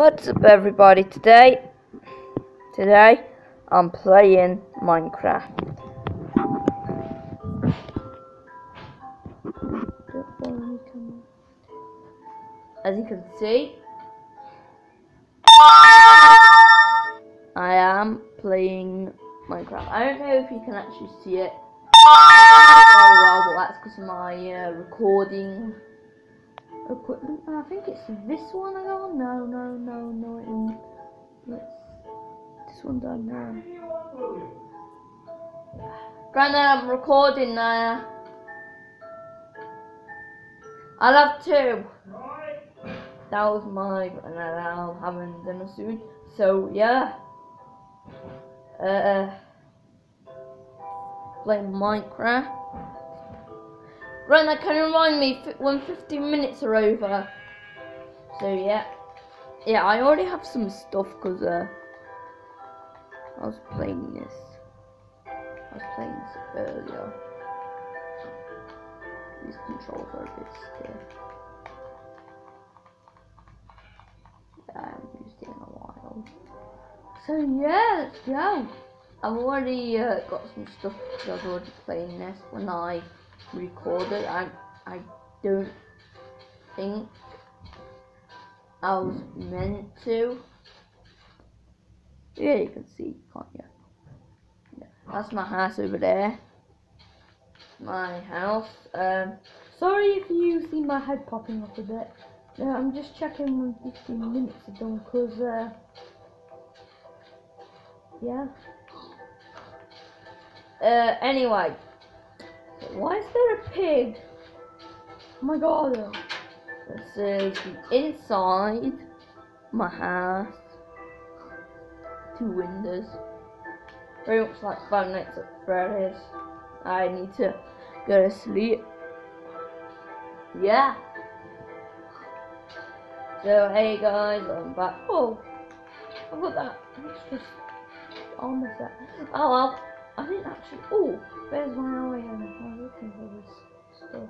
What's up everybody today? Today I'm playing Minecraft. As you can see, I am playing Minecraft. I don't know if you can actually see it very well, but that's because of my uh, recording equipment. I think it's this one I got. No, no, no, no, it isn't. Let's this one down there. Granddad, I'm recording now. I'll have two. That was my and I'll have dinner soon. So yeah. Uh playing Minecraft. Granddad, can remind me when 15 minutes are over? So yeah. Yeah, I already have some stuff because uh, I was playing this. I was playing this earlier. These controls are a bit stiff. Yeah, I haven't used it in a while. So yeah, let's go. I've already uh, got some stuff I was already playing this when I recorded. I I don't think I was meant to. Yeah, you can see, can't you? Yeah, that's my house over there. My house. Um, sorry if you see my head popping up a bit. Yeah, I'm just checking when 15 minutes are done, because, uh, yeah. Uh, anyway. Why is there a pig? Oh my god. This is the inside my house. Two windows. Very much like Five Nights at Freddy's. I need to go to sleep. Yeah. So hey guys, I'm back. Oh, I've got that extra armor set. Oh well, I didn't actually. Oh, where's my iron? I'm looking for this stuff.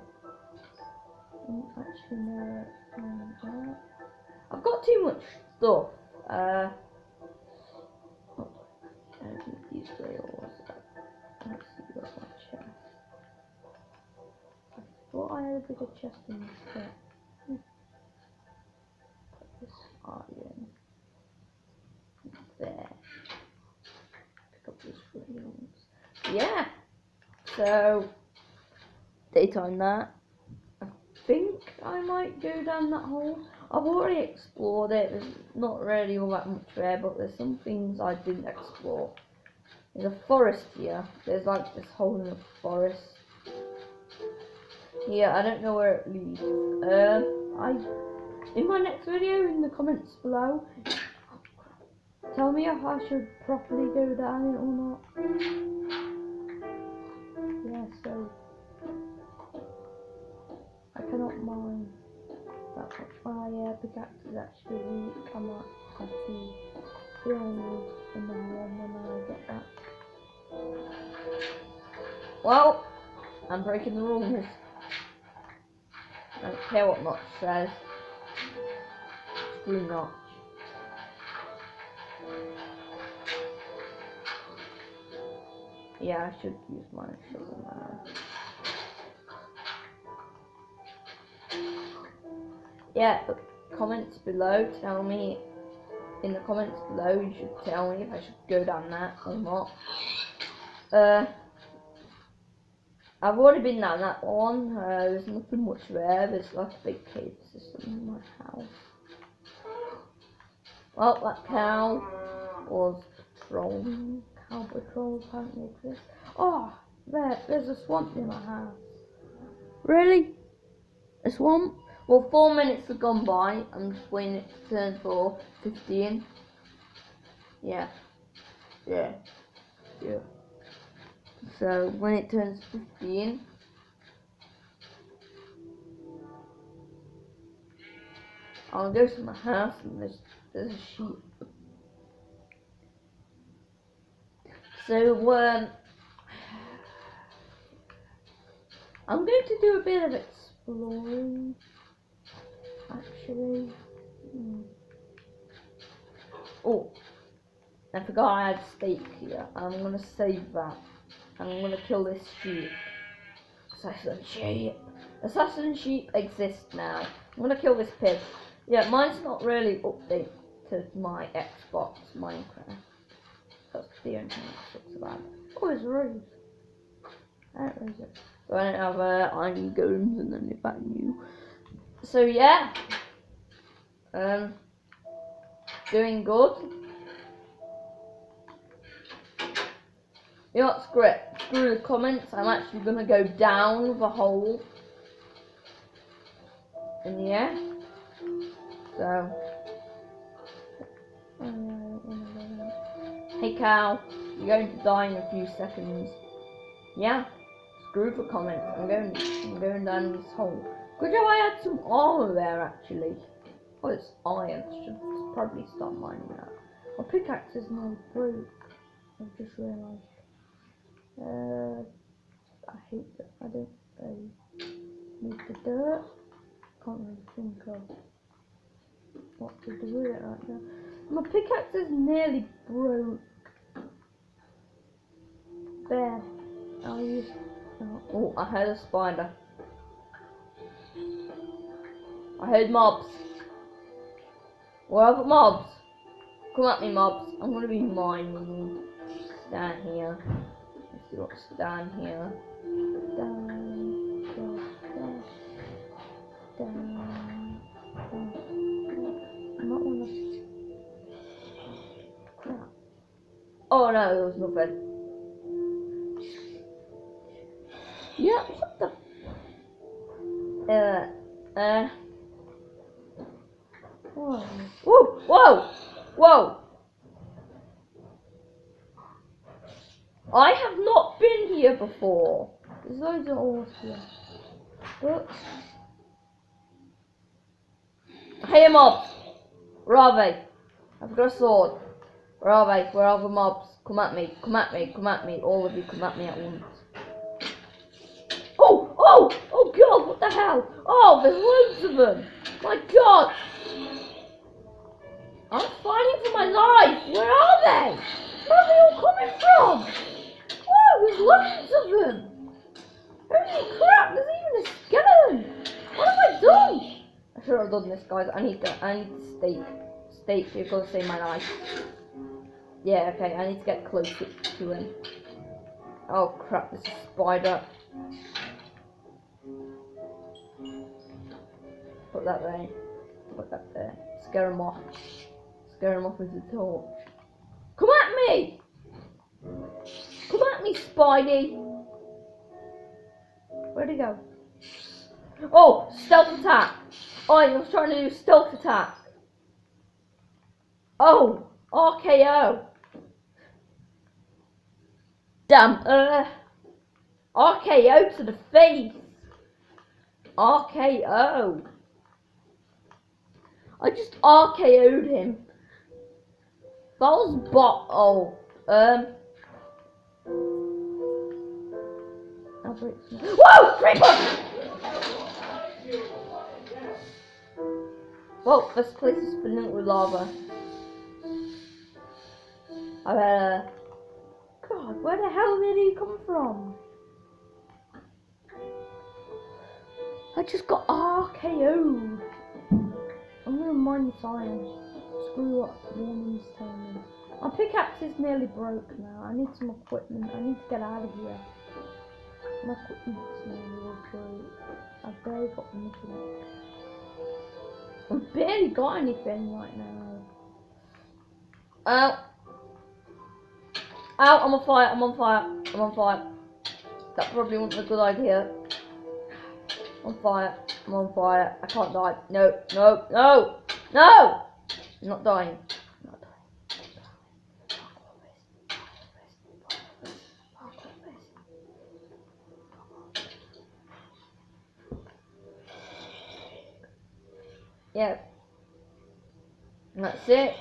I'm actually know. I've got too much stuff. Uh, I don't these rails. Let's see my chest. I thought I had a bigger chest than this, but. Put this iron there. Pick up these rails. Yeah. So daytime that. I think I might go down that hole. I've already explored it. There's not really all that much there, but there's some things I didn't explore. There's a forest here. There's like this hole in the forest. Yeah, I don't know where it leads. Um, I in my next video in the comments below, tell me if I should properly go down it or not. That my uh, pickaxe is actually weak. I might have to grind another one when I get that. Well, I'm breaking the rules. I don't care what Notch says. Screw Notch. Yeah, I should use my shovel now. Yeah, comments below tell me in the comments below you should tell me if I should go down that or not. Uh I've already been down that one. Uh, there's nothing much there. There's like a big cave system in my house. Well, that cow was patrolling. Cow patrol apparently exists. Oh, there. There's a swamp in my house. Really? A swamp? Well, four minutes have gone by. I'm just waiting it to turn for 15. Yeah. Yeah. Yeah. So when it turns 15, I'll go to my house and there's, there's a sheep. So um, I'm going to do a bit of exploring. Actually, hmm. Oh, I forgot I had steak here. I'm gonna save that. I'm gonna kill this sheep. Assassin sheep. Assassin sheep exist now. I'm gonna kill this pig. Yeah, mine's not really updated to my Xbox Minecraft. That's the only thing that sucks about it. Oh, it's rose. That it. So I don't have uh, iron guns and then if I knew. So yeah. Um doing good. You know what, screw it. Screw the comments. I'm actually gonna go down the hole in the air. So Hey cow, you're going to die in a few seconds. Yeah, screw the comments. I'm going I'm going down this hole. Job I had some armor there actually. Oh it's iron, should probably start mining that. My pickaxe is now broke. I've just realised. Uh I hate that I don't uh, need the dirt. Can't really think of what to do with it right now. My pickaxe is nearly broke. There. I'll use. Oh, I had a spider. I heard mobs. Where are the mobs? Come at me, mobs. I'm gonna be mining. Stand here. Let's see what's down here. Down, down, down, down, down. Oh no, there was nothing. Yeah, what the? Uh, uh. Whoa, whoa, whoa, whoa! I have not been here before. There's loads of ores here. But... Hey mobs! Where are they? I've got a sword. Where are they? Where are the mobs? Come at me, come at me, come at me. All of you come at me at once. Oh, oh, oh god, what the hell? Oh, there's loads of them. My god. My life. Where are they? Where are they all coming from? Whoa, there's loads of them. Holy crap, there's even a skeleton. What have I done? I should have done this, guys. I need to, I need to steak. Steak, you're gonna save my life. Yeah, okay, I need to get closer to him. Oh crap, there's a spider. Put that there. Put that there. Scare him off. Scare him off with the torch. Come at me! Come at me, Spidey! Where'd he go? Oh, stealth attack! Oh, I was trying to do stealth attack. Oh, RKO. Damn, uh, RKO to the face. RKO. I just RKO'd him. That was. Oh, um. Whoa, creeper! Well, this place is filling with lava. I better. God, where the hell did he come from? I just got RKO'd. I'm gonna mine science. Screw what Warman's telling. My pickaxe is nearly broke now. I need some equipment. I need to get out of here. My equipment's nearly broke. I've barely got anything. I've barely got anything right now. Ow. Ow, I'm on fire, I'm on fire, I'm on fire. That probably wasn't a good idea. I'm on fire, I'm on fire, I can't die. No, no, no, no! Not dying. Not dying. Yeah. That's it.